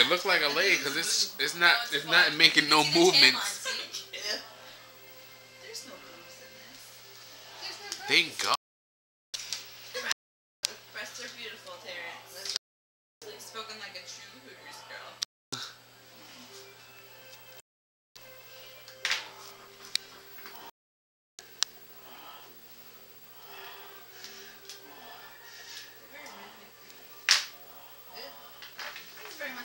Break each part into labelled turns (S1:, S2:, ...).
S1: It looked like a leg because it's it's not it's not making no movements.
S2: Yeah.
S3: There's no boobs in this.
S2: There's no breast.
S1: Thank God.
S3: Breasts are beautiful, Terrence. Spoken like a true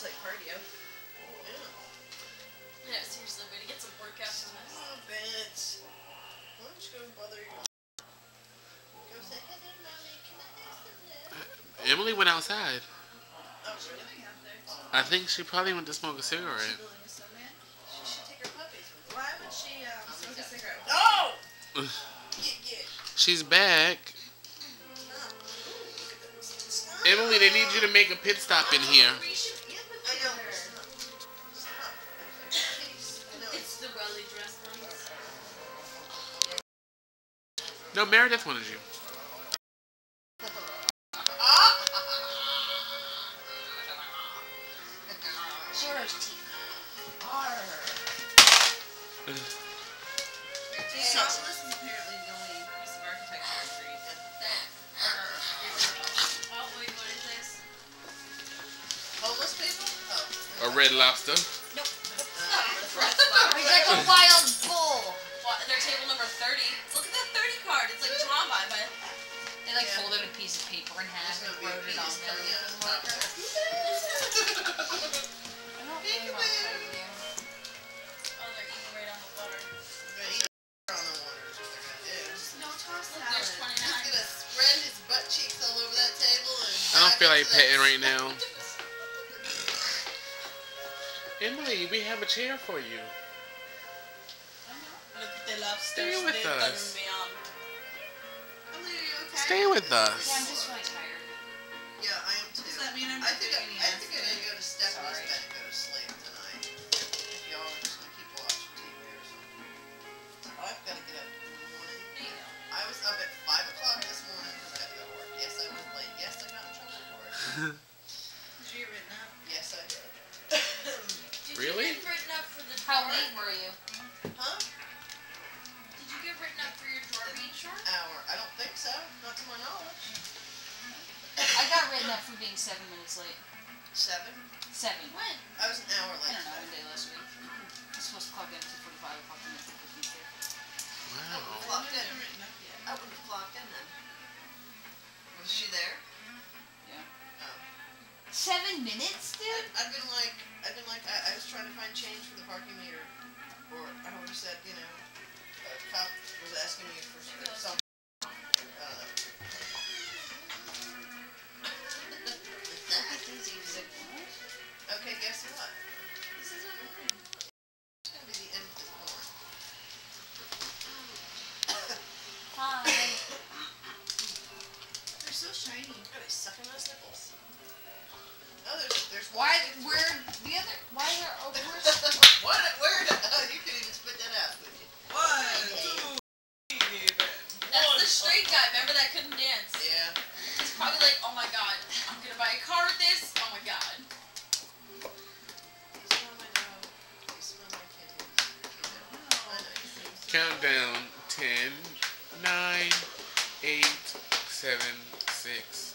S2: Yeah.
S3: Much like cardio.
S2: Yeah.
S4: Yeah, seriously, way to get some workout from this.
S2: Oh, bitch. Why don't you go bother your Go say, hello, mommy. Can I have some love?
S1: Emily went outside.
S2: Oh,
S3: What's she
S2: really?
S3: out there?
S1: I think she probably went to smoke a cigarette.
S3: Building?
S2: She should take her puppies.
S3: Why would she um, smoke a cigarette?
S2: Oh! Get, get.
S1: She's back.
S2: Stop. Look at them. Stop.
S1: Emily, they need you to make a pit stop in here.
S4: What is this?
S2: Homeless people? Oh.
S1: A red lobster.
S4: Nope. He's like a wild bull. What, they're table number 30. Look at that 30 card. It's like drawn by, but
S5: They like
S2: Yeah.
S5: folded a piece of paper in half and
S2: gonna be a
S5: wrote it on there.
S2: coming out of the top.
S5: I don't really want to tell you.
S4: oh, they're eating right on the water.
S2: They're gonna on the water is what they're gonna do.
S3: No toss
S4: Look, there's 29.
S2: He's gonna spread his butt cheeks all over that table and
S1: I don't feel like
S2: dive into
S1: petting right now. Emily, we have a chair for you. Stay with us.
S4: turning me on.
S2: Emily, are you okay?
S1: Stay with
S5: Yeah, I'm
S1: us.
S5: just really tired.
S2: Yeah, I am too.
S3: Does that mean I'm
S2: I think I, I think I'm gonna go to Stephanie's bed and go to sleep tonight. If y'all are just gonna keep watching TV or something. I've gotta get up in the morning.
S4: There you go.
S2: I was up at five o'clock this morning because I had to go to work. Yes, I was late. Yes, I got in trouble for it.
S3: Did you get written up?
S2: Yes, I did.
S4: Did
S1: Really?
S4: you get written up for the
S5: How late were you?
S2: Not to my knowledge.
S5: I got written up for being seven minutes late.
S2: Seven.
S5: Seven.
S4: When?
S2: I was an hour late.
S5: I
S2: late.
S5: don't know, one day last week. I was supposed to clock in at 2.45 o'clock and it's 2.56.
S1: Wow.
S2: Clocked in.
S3: I haven't written up yet.
S2: I wouldn't have clocked in then. Was she there?
S5: Yeah.
S2: Oh.
S5: Seven minutes, dude?
S2: I've, I've been like, I've been like, I, I was trying to find change for the parking meter, or I would have said, you know, a cop was asking me for s- nipples? Oh, there's, there's
S5: Why, where, the other, why are, oh, where's,
S2: what? Where? Oh, you could even spit that out, could you?
S3: One, two, three,
S4: That's the straight guy. Remember that couldn't dance?
S2: Yeah.
S4: He's probably like, oh my god, I'm gonna buy a car with this. Oh my god.
S2: You smell my nose. You smell my titties. You know. I know you see.
S1: Countdown 10, 9, 8, 7, 6,